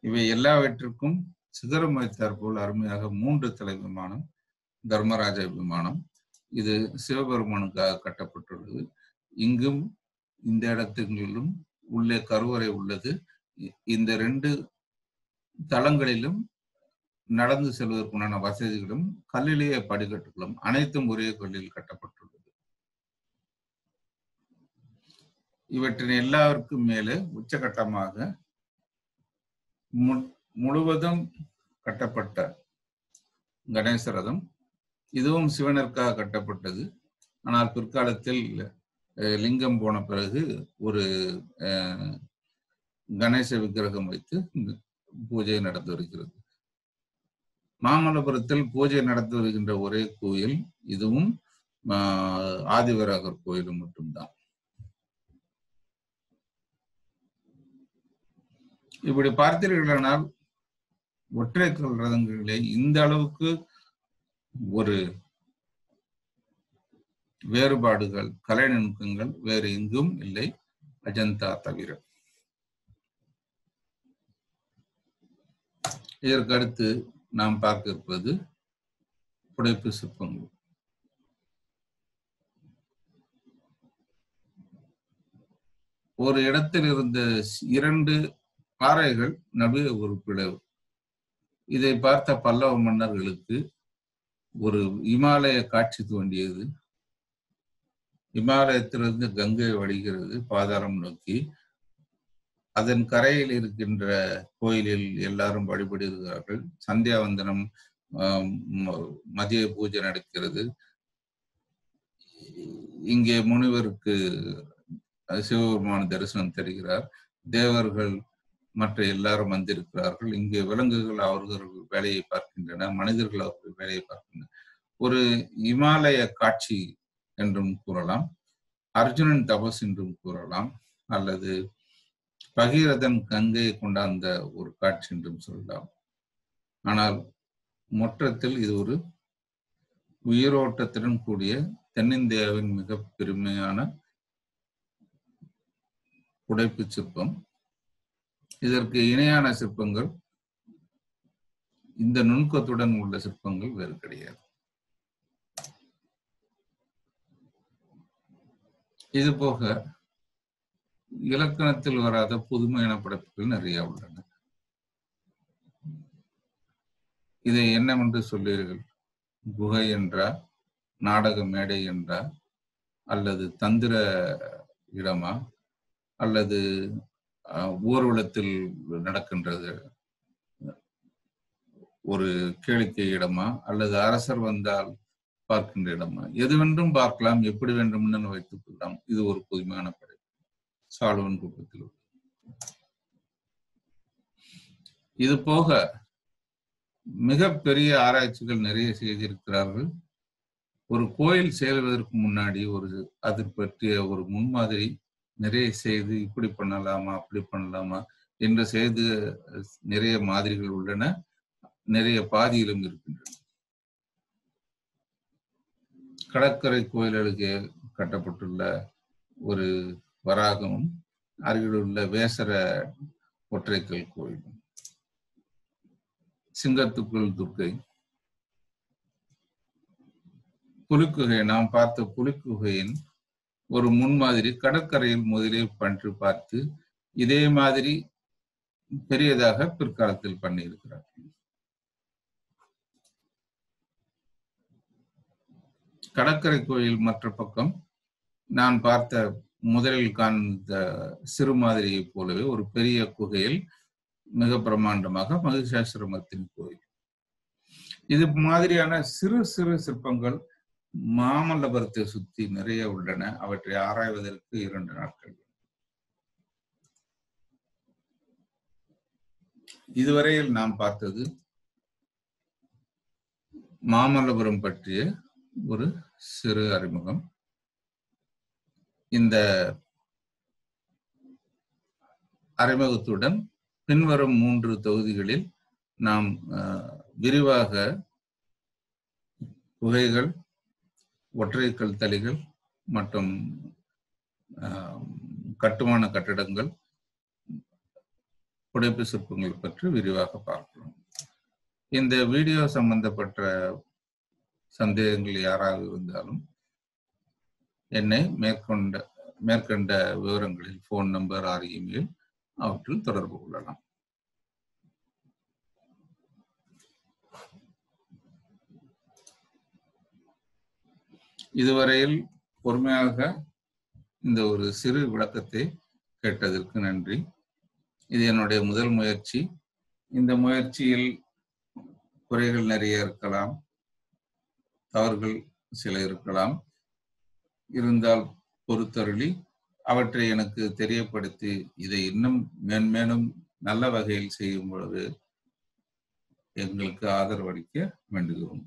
இவை எல்லாவற்றிற்கும் சிகரம் வைத்தார் போல் அருமையாக மூன்று தலை விமானம் தர்மராஜ விமானம். இது சிவபெருமானுக்காக கட்டப்பட்டுள்ளது. இங்கும் இந்த இடத்துகளிலும் உள்ளே கருவறை உள்ளது. இந்த ரெண்டு தளங்களிலும் நடந்து செல்வதற்குண்டான வசதிகளும் கல்லிலேயே படிக்கட்டுகளும் அனைத்தும் ஒரே கல்லில் கட்டப்பட்டுள்ளது. இவற்றின் எல்லாருக்கும் மேலே உச்சகட்டமாக முழுவதும் கட்டப்பட்ட கணேசரதம் இதுவும் சிவனிற்காக கட்டப்பட்டது. ஆனால் பிற்காலத்தில் லிங்கம் போன பிறகு ஒரு கணேச விக்கிரகம் வைத்து பூஜை நடந்து வருகிறது மாமல்லபுரத்தில் பூஜை நடத்தி வருகின்ற ஒரே கோயில் இதுவும் ஆதிவராகர் கோயிலும் மட்டும்தான். இப்படி பார்த்தீர்களானால் ஒற்றை கல் ரதங்களிலே இந்த அளவுக்கு ஒரு வேறுபாடுகள் கலை நுணுக்கங்கள் வேறு எங்கும் இல்லை அஜந்தா தவிர. இதற்கு அடுத்து நாம் பார்க்க இருப்பது புடைப்பு சிற்பங்கள் ஒரு இடத்தில் இருந்த இரண்டு பாறைகள் நடுவே ஒரு பிளவு. இதை பார்த்த பல்லவ மன்னர்களுக்கு ஒரு இமாலய காட்சி தோண்டியது இமாலயத்திலிருந்து கங்கை வடிகிறது பாதாளம் நோக்கி. அதன் கரையில் இருக்கின்ற கோயிலில் எல்லாரும் வழிபடுகிறார்கள் சந்தியாவந்தனம் மதிய பூஜை நடக்கிறது. இங்கே முனிவருக்கு சிவபெருமான தரிசனம் தருகிறார். தேவர்கள் மற்ற எல்லாரும் வந்திருக்கிறார்கள். இங்கே விலங்குகள் அவர்கள் வேலையை பார்க்கின்றன மனிதர்கள் அவர்கள் வேலையை பார்க்கின்றன. ஒரு இமாலய காட்சி என்றும் கூறலாம். அர்ஜுனன் தபஸ் என்றும் கூறலாம். அல்லது பகீரதன் கங்கையை கொண்டாந்த ஒரு காட்சி என்றும் சொல்லலாம். ஆனால் மொற்றத்தில் இது ஒரு உயிரோட்டத்துடன் கூடிய தென்னிந்தியாவின் மிக பெருமையான புடைப்பு சிற்பம். இதற்கு இணையான சிற்பங்கள் இந்த நுணுக்கத்துடன் உள்ள சிற்பங்கள் வேறு கிடையாது. இது போக இலக்கணத்தில் வராத புதுமையான படைப்புகள் நிறைய உள்ளன. இதை என்னவென்று சொல்லீர்கள் குகை என்றா நாடக மேடை என்றா அல்லது தந்திர இடமா? அல்லது ஊர்வலத்தில் நடக்கின்றது ஒரு கேளிக்கை இடமா? அல்லது அரசர் வந்தால் பார்க்கின்ற இடமா? எதுவென்றும் பார்க்கலாம் எப்படி வேண்டும் வைத்துக் கொள்ளலாம். இது ஒரு புதுமையான படம். சாலவன் குப்பத்தில் இது போக மிக பெரிய ஆராய்ச்சிகள் நிறைய செய்திருக்கிறார்கள். ஒரு கோயில் செயல்வதற்கு முன்னாடி ஒரு அது பற்றிய ஒரு முன்மாதிரி நிறைய செய்து இப்படி பண்ணலாமா அப்படி பண்ணலாமா என்று செய்து நிறைய மாதிரிகள் உள்ளன. நிறைய பாதியிலும் இருக்கின்றன. கடற்கரை கோயில்களுக்கு கட்டப்பட்டுள்ள ஒரு வராகமும் அருகிலுள்ள வேசர ஒற்றைக்கல் கோயிலும் சிங்கத்துக்குள் துர்க்கை. புலிக்குகை நாம் பார்த்த புலிக்குகையின் ஒரு முன்மாதிரி கடற்கரையில் முதலில் பன்று பார்த்து இதே மாதிரி பெரியதாக பிற்காலத்தில் பண்ணியிருக்கிறார்கள் கடற்கரை கோயில் மற்ற பக்கம் நான் பார்த்த முதலில் காண்ந்த சிறு மாதிரியை போலவே ஒரு பெரிய குகையில் மிக பிரமாண்டமாக மகிஷாசிரமத்தின் கோயில். இது மாதிரியான சிறு சிறு சிற்பங்கள் மாமல்லபுரத்தை சுத்தி நிறைய உள்ளன. அவற்றை ஆராய்வதற்கு இரண்டு நாட்கள். இதுவரையில் நாம் பார்த்தது மாமல்லபுரம் பற்றிய ஒரு சிறு அறிமுகம். இந்த அறிமுகத்துடன் பின்வரும் மூன்று தொகுதிகளில் நாம் விரிவாக குகைகள் ஒற்றைக்கல் தளிகள் மற்றும் கட்டுமான கட்டடங்கள் புடைப்பு சிற்பங்கள் பற்றி விரிவாக பார்க்கிறோம். இந்த வீடியோ சம்பந்தப்பட்ட சந்தேகங்கள் யாராக இருந்தாலும் என்னை மேற்கொண்ட மேற்கண்ட விவரங்களில் ஃபோன் நம்பர் ஆர் இமெயில் அவற்றில் தொடர்பு கொள்ளலாம். இதுவரையில் பொறுமையாக இந்த ஒரு சிறு விளக்கத்தை கேட்டதற்கு நன்றி. இது என்னுடைய முதல் முயற்சி. இந்த முயற்சியில் குறைகள் நிறைய இருக்கலாம். தவறுகள் சில இருக்கலாம். இருந்தால் பொறுத்தருளி அவற்றை எனக்கு தெரியப்படுத்தி இதை இன்னும் மேன்மேலும் நல்ல வகையில் செய்யும் பொழுது எங்களுக்கு ஆதரவளிக்க வேண்டுகிறோம்.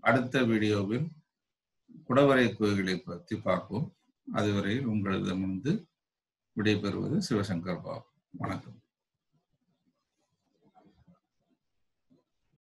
அடுத்த வீடியோவில் குடவரை கோயிலை பற்றி பார்ப்போம். அதுவரையில் உங்களிடமிருந்து விடைபெறுவது சிவசங்கர் பாபு. வணக்கம்.